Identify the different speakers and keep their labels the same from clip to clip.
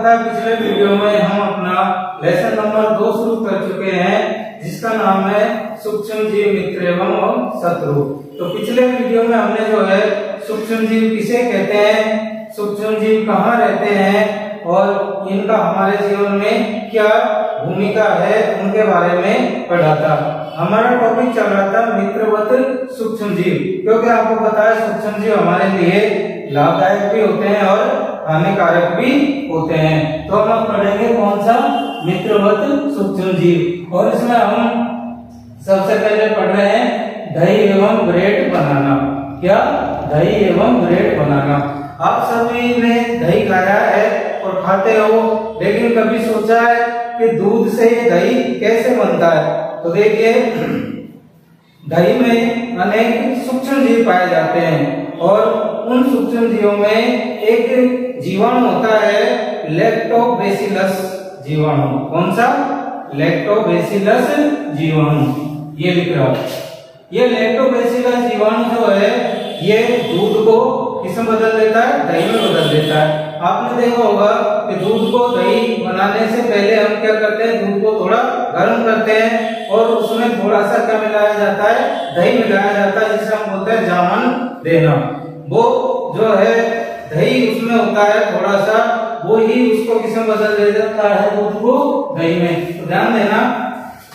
Speaker 1: पता है, पिछले वीडियो में हम अपना लेसन नंबर दो शुरू कर चुके हैं, जिसका नाम है सूक्ष्म जीव मित्र एवं शत्रु। तो पिछले वीडियो में हमने जो है सूक्ष्म जीव किसे कहते हैं सूक्ष्म जीव कहाँ रहते हैं, और इनका हमारे जीवन में क्या भूमिका है, उनके बारे में पढ़ा था। हमारा टॉपिक चल रहा था मित्रवत सूक्ष्म जीव क्योंकि आपको पता है सूक्ष्म जीव हमारे लिए लाभदायक भी होते हैं और हानिकारक भी होते हैं। तो हम पढ़ेंगे? कौन सा? मित्रवत सूक्ष्म जीव और इसमें हम सबसे पहले पढ़ रहे हैं, दही एवं ब्रेड बनाना। क्या? दही एवं ब्रेड बनाना। आप सभी ने दही खाया है और खाते हो, लेकिन कभी सोचा है कि दूध से दही कैसे बनता है? तो देखिए, दही में अनेक सूक्ष्म जीव पाए जाते हैं और उन सूक्ष्म जीवों में एक जीवाणु होता है लेक्टोबेसिलस जीवाणु। कौन सा? लेक्टोबेसिलस जीवाणु। ये लिख रहा हूँ। ये लेक्टोबेसिलस जीवाणु जो है, ये दूध को किसमें बदल देता है? दही में बदल देता है। आपने देखा होगा कि दूध को दही बनाने से पहले हम क्या करते हैं? दूध को थोड़ा गर्म करते हैं और उसमें थोड़ा सा क्या मिलाया जाता है? दही मिलाया जाता है, जिसे हम बोलते हैं जामन देना। वो जो है, दही उसमें होता है थोड़ा सा वो ही उसको किसमें बदल देता है? दूध को दही में। तो ध्यान देना,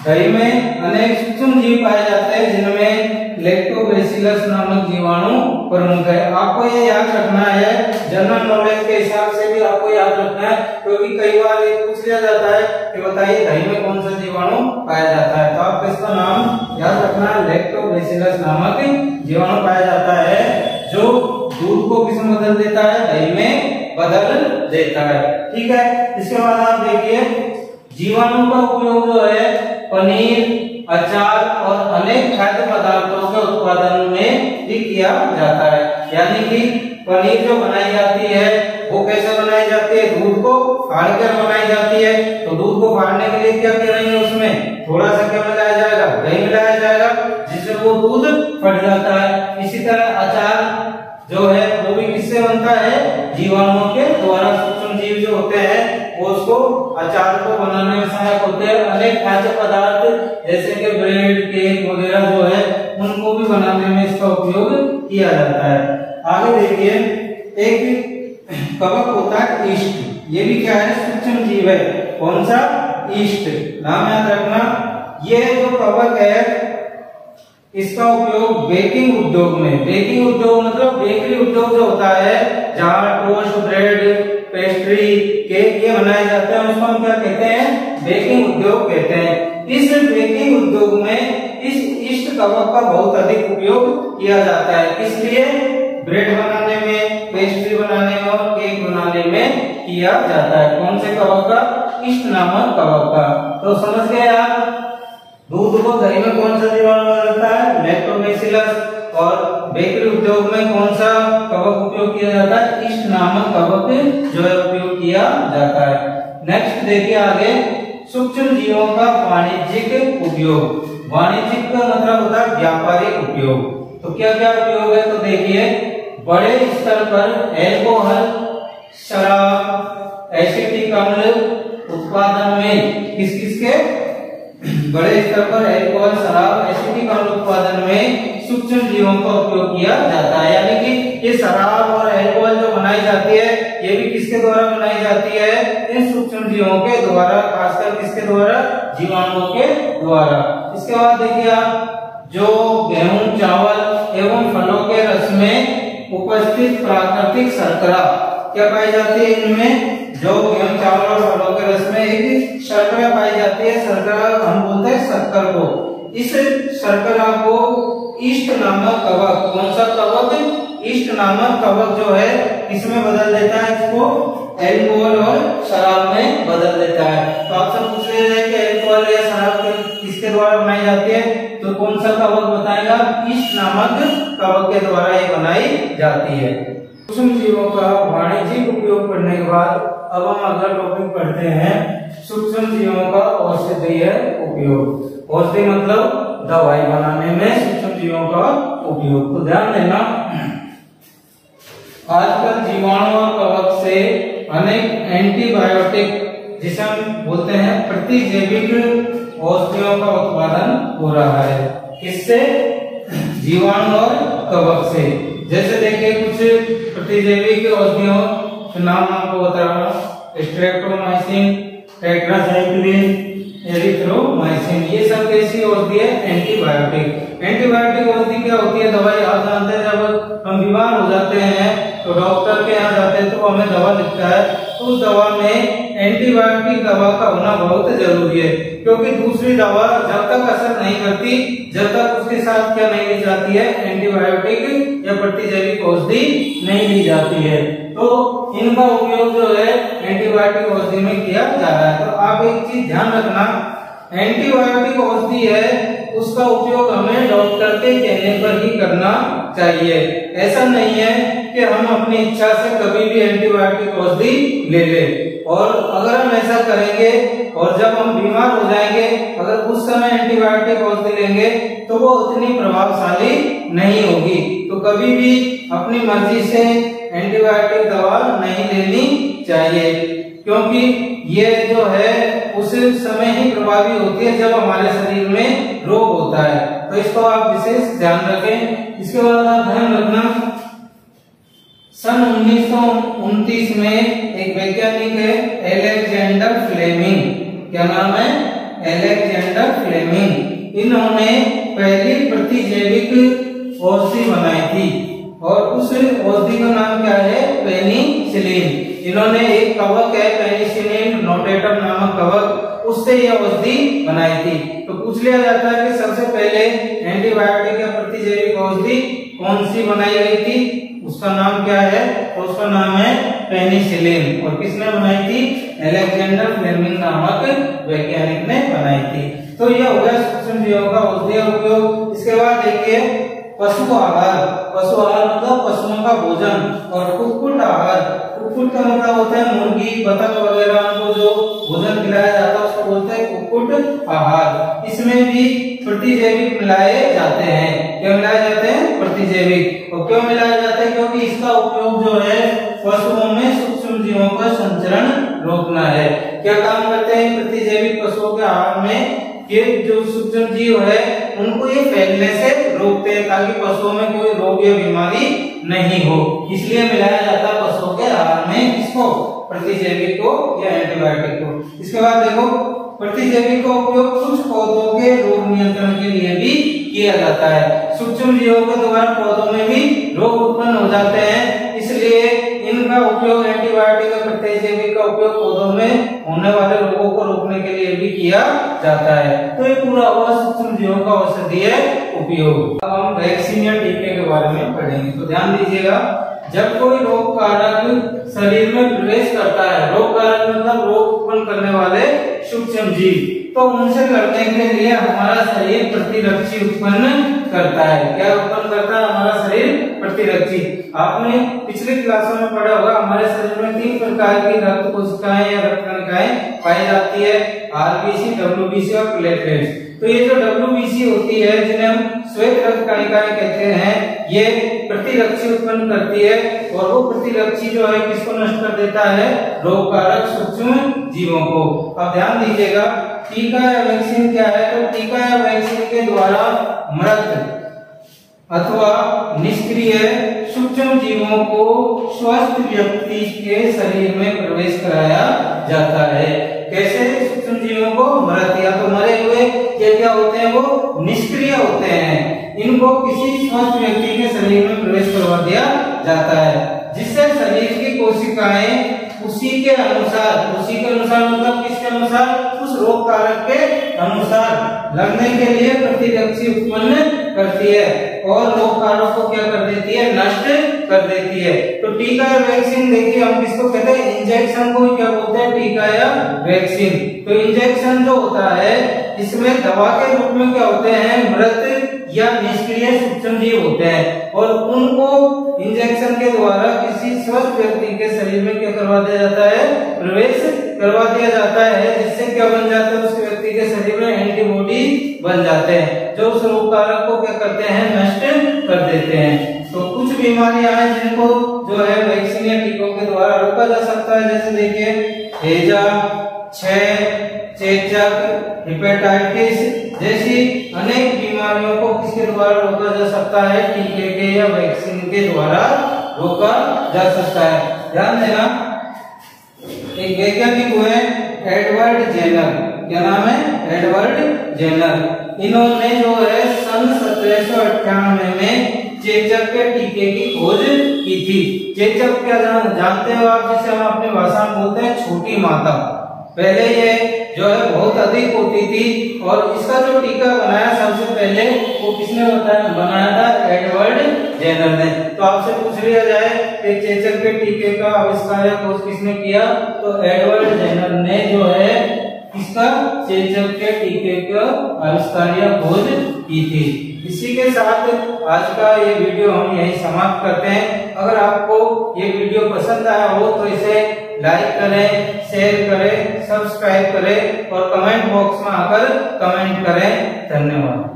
Speaker 1: दही में अनेक सूक्ष्म जीव पाए जाते हैं, जिनमें लेक्टोबेसिलस नामक जीवाणु प्रमुख है। आपको ये याद रखना है, जनरल नॉलेज के हिसाब से भी आपको याद रखना है, क्योंकि तो कई बार ये पूछ लिया जाता है कि बताइए, दही में कौन सा जीवाणु पाया जाता है? तो आपको इसका नाम याद रखना है लेक्टोबेसिलस नामक जीवाणु पाया जाता है। जो दूध को किसमें बदल देता है? दही में बदल देता है। ठीक है? इसके बाद आप देखिए, जीवाणु का उपयोग जो है, पनीर, अचार और अनेक खाद्य पदार्थों के उत्पादन में भी किया जाता है। यानी कि पनीर जो बनाई जाती है, वो कैसे बनाई जाती है? दूध को फाड़ कर बनाई जाती है। तो दूध को फाड़ने के लिए क्या करेंगे उसमें? थोड़ा सा क्या मिलाया जाएगा? दही मिलाया जाएगा, जिससे वो दूध फट जाता है। अनेक खाद्य पदार्थ, जैसे कि ब्रेड केक वगैरह जो है, उनको भी बनाने में इसका उपयोग किया जाता है। आगे देखिए, एक कवक होता है ईस्ट। ये भी क्या है? सूक्ष्म जीव है। कौन सा? ईस्ट। नाम याद रखना। ये जो कवक है, इसका उपयोग बेकिंग उद्योग में। बेकिंग उद्योग मतलब बेकरी उद्योग जो होता है, जहाँ टोस्ट ब्रेड पेस्ट्री केक ये बनाए जाते हैं, उसको हम क्या कहते हैं? बेकिंग उद्योग कहते हैं। इस बेकिंग उद्योग में इस इष्ट कवक का बहुत अधिक उपयोग किया जाता है। इसलिए ब्रेड बनाने में पेस्ट्री बनाने और केक बनाने में किया जाता है। कौन से कवक का? इष्ट नामक कवक का। तो समझ गए आप? दूध को दही में कौन सा जीवाणु रहता है? लैक्टोबैसिलस और बेकरी उद्योग में कौन सा कवक उपयोग किया जाता है इष्ट नामक कवक जो है उपयोग किया जाता है। नेक्स्ट देखिए आगे, सूक्ष्म जीवों का वाणिज्यिक उपयोग। वाणिज्यिक का मतलब होता है व्यापारिक उपयोग। तो क्या क्या उपयोग है? तो देखिए, बड़े स्तर पर एल्कोहल, शराब एसिडिक अम्ल उत्पादन में किस किस के बड़े स्तर पर एल्कोहल, शराब एसिटिक अम्ल उत्पादन में सूक्ष्म जीवों का उपयोग किया जाता है। यानी कि ये शराब और एल्कोहल जो बनाई जाती है, ये भी किसके द्वारा बनाई जाती है? इन सूक्ष्म जीवों के द्वारा, खासकर किसके द्वारा? जीवाणुओं के द्वारा। इसके बाद देखिए आप, जो गेहूँ, चावल एवं फलों के रस में उपस्थित प्राकृतिक शर्करा क्या पाई जाती है इनमें? जो गेहूँ चावल और फलों के रस में एक शर्करा पाई जाती है, शर्करा हम बोलते हैं शक्कर को। इस शर्करा को ईस्ट नामक कवक, कौन सा कवक? ईस्ट नामक कवक जो है इसमें बदल देता है इसको? एल्कोहल और शराब में बदल देता है। तो आपसे पूछ रहे हैं कि एल्कोहल या शराब किसके द्वारा बनाई जाती है? तो कौन सा कवक बताएगा ईस्ट नामक कवक के द्वारा ये बनाई जाती है। सूक्ष्म जीवों का वाणिज्यिक उपयोग करने के बाद अब हम अगला टॉपिक पढ़ते हैं सूक्ष्म जीवों का औषधीय उपयोग औषधि मतलब दवाई बनाने में सूक्ष्म जीवों का उपयोग तो ध्यान देना आजकल जीवाणु और कवक से अनेक एंटीबायोटिक जिसे हम बोलते हैं प्रतिजैविक औषधियों का उत्पादन हो रहा है किससे जीवाणु और कवक से। जैसे देखिए कुछ प्रतिजैविक औषधियों के नाम आपको बता रहा हूँ। स्ट्रेप्टोमाइसिन टेट्रासाइक्लिन एरिथ्रोमाइसिन ये सब कैसी औषधि है एंटीबायोटिक एंटीबायोटिक औषधि क्या होती है? दवाई आप जानते हैं जब हम बीमार हो जाते हैं तो डॉक्टर के यहाँ जाते हैं तो हमें दवा लिखता है तो उस दवा में एंटीबायोटिक दवा का होना बहुत ज़रूरी है, क्योंकि दूसरी दवा जब तक असर नहीं करती, जब तक उसके साथ क्या नहीं ली जाती है, एंटीबायोटिक या प्रतिजैविक औषधि नहीं ली जाती है। तो इनका उपयोग जो है, एंटीबायोटिक औषधि में किया जा रहा है। तो आप एक चीज़ ध्यान रखना, एंटीबायोटिक औषधि है उसका उपयोग हमें डॉक्टर के कहने पर ही करना चाहिए। ऐसा नहीं है कि हम अपनी इच्छा से कभी भी एंटीबायोटिक औषधि ले ले। और अगर हम ऐसा करेंगे और जब हम बीमार हो जाएँगे, अगर उस समय एंटीबायोटिक औषधि लेंगे तो वो उतनी प्रभावशाली नहीं होगी। तो कभी भी अपनी मर्ज़ी से एंटीबायोटिक दवा नहीं लेनी चाहिए। क्योंकि ये जो है उस समय ही प्रभावी होती है जब हमारे शरीर में रोग होता है। तो इसको आप विशेष ध्यान रखें। इसके बाद आप ध्यान रखना, सन उन्नीस में एक वैज्ञानिक है, एलेक्जेंडर फ्लेमिंग। क्या नाम है? Alexander Fleming. इन्होंने पहली प्रतिजैविक औषधि बनाई थी। और उस औषधि का नाम क्या है? पेनिसिलिन। इन्होंने एक कवक है, पेनिसिलिन नोटेटम नामक कवक, उससे यह औषधि बनाई थी। तो पूछ लिया जाता है कि सबसे पहले एंटीबायोटिक या प्रतिजैविक औषधि कौन सी बनाई गई थी? उसका नाम क्या है? तो उसका नाम है पेनिसिलिन। और किसने बनाई थी? एलेक्जेंडर फ्लेमिंग नामक वैज्ञानिक ने बनाई थी। तो यह हो गया सूक्ष्म जीवों का औषधीय उपयोग। इसके बाद देखिए पशु आहार। पशु आहार मतलब पशुओं का भोजन और कुक्कुट आहार। कुक्कुट का मतलब होता है मुर्गी बतख वगैरह, उनको जो भोजन खिलाया जाता है, उसको बोलते हैं कुक्कुट आहार। इसमें भी प्रतिजैविक मिलाए जाते हैं। क्या मिलाए जाते हैं? प्रतिजैविक। और क्यों मिलाया जाते है? क्योंकि इसका उपयोग जो है, पशुओं में सूक्ष्म जीवों का संचरण रोकना है। क्या काम करते हैं? प्रतिजैविक पशुओं के आहार में जो सूक्ष्म जीव है, उनको ये रोकते हैं ताकि पशुओं में कोई रोग या बीमारी नहीं हो। इसलिए मिलाया जाता है पशुओं के आहार में इसको, प्रतिजैविक को या एंटीबायोटिक को। इसके बाद देखो, प्रतिजैविक का उपयोग कुछ पौधों के रोग नियंत्रण के लिए भी किया जाता है। सूक्ष्म जीवों के द्वारा पौधों में भी रोग उत्पन्न हो जाते हैं। इसलिए इनका उपयोग एंटीबायोटिक और प्रतिजैविक का उपयोग पौधों में होने वाले रोगों को रोकने के लिए भी किया जाता है। तो ये पूरा हुआ जीवों का औषधीय उपयोग। अब हम वैक्सीन या टीके के बारे में पढ़ेंगे। तो ध्यान दीजिएगा जब कोई रोग कारक शरीर में प्रवेश करता है, रोग कारक मतलब रोग उत्पन्न करने वाले सूक्ष्म जीव तो उनसे लड़ने के लिए हमारा शरीर प्रतिरक्षी उत्पन्न करता है। क्या उत्पन्न करता है? हमारा शरीर प्रतिरक्षी। आपने पिछले क्लासों में पढ़ा होगा, हमारे शरीर में तीन प्रकार की रक्त कोशिकाएँ या रक्त कणिकाएँ पाई जाती है आरबीसी डब्ल्यूबीसी और प्लेटलेट्स तो ये जो डब्ल्यूबीसी होती है, जिन्हें हम श्वेत रक्त कणिकाएँ कहते हैं, ये प्रतिरक्षी उत्पन्न करती है और वो प्रतिरक्षी जो है किसको नष्ट कर देता है? रोग कारक सूक्ष्म जीवों को। अब ध्यान दीजिएगा, टीका या वैक्सीन क्या है? तो टीका या वैक्सीन के द्वारा मृत अथवा निष्क्रिय सूक्ष्म जीवों को स्वस्थ व्यक्ति के शरीर में प्रवेश कराया जाता है। कैसे सूक्ष्म जीवों को? इनको किसी स्वस्थ व्यक्ति के शरीर में प्रवेश करवा दिया जाता है, जिससे शरीर की कोशिकाएँ उसी के अनुसार, उसी के अनुसार मतलब किसके अनुसार? उस रोग कारक के अनुसार। लगने के लिए प्रतिरक्षी उत्पन्न करती है और रोग कारक को क्या कर देती है? नष्ट कर देती है। तो टीका या वैक्सीन देखिए, हम किसको कहते हैं? इंजेक्शन को क्या बोलते हैं? टीका या वैक्सीन। तो इंजेक्शन जो होता है, इसमें दवा के रूप में क्या होते हैं? मृत या निष्क्रिय सूक्ष्म जीव होते हैं और उनको इंजेक्शन के द्वारा किसी स्वस्थ व्यक्ति के शरीर में क्या करवा दिया जाता है? प्रवेश करवा दिया जाता है, जिससे क्या बन जाता है? उस व्यक्ति के शरीर में एंटीबॉडी बन जाते हैं, जो उस रोग कारक को क्या करते हैं? नष्ट कर देते हैं। तो कुछ बीमारियाँ हैं जिनको जो है वैक्सीन या टीकों के द्वारा रोका जा सकता है। जैसे देखिए, हेजा, क्षय, चेचक हेपेटाइटिस जैसी अनेक बीमारियों को द्वारा रोका जा सकता है, टीके के या वैक्सीन के द्वारा रोका जा सकता है। ध्यान देना, एक वैज्ञानिक हुए एडवर्ड जेनर। क्या नाम है? Edward Jenner. इन्होंने जो है सन सत्रह सौ अट्ठानवे में चेचक के टीके की खोज की थी। चेचक क्या जानते हो आप जिसे हम अपनी भाषा में बोलते हैं? छोटी माता। पहले ये जो है बहुत अधिक होती थी और इसका जो टीका बनाया सबसे पहले, वो किसने बताया? बनाया था एडवर्ड जेनर ने। तो आपसे पूछ लिया जाए कि चेचक के टीके का आविष्कार या खोज किसने किया? तो एडवर्ड जेनर ने जो है, इसका चेचक के टीके का आविष्कार या खोज की थी। इसी के साथ आज का ये वीडियो हम यही समाप्त करते हैं। अगर आपको ये वीडियो पसंद आया हो तो इसे लाइक करें शेयर करें सब्सक्राइब करें और कमेंट बॉक्स में आकर कमेंट करें। धन्यवाद।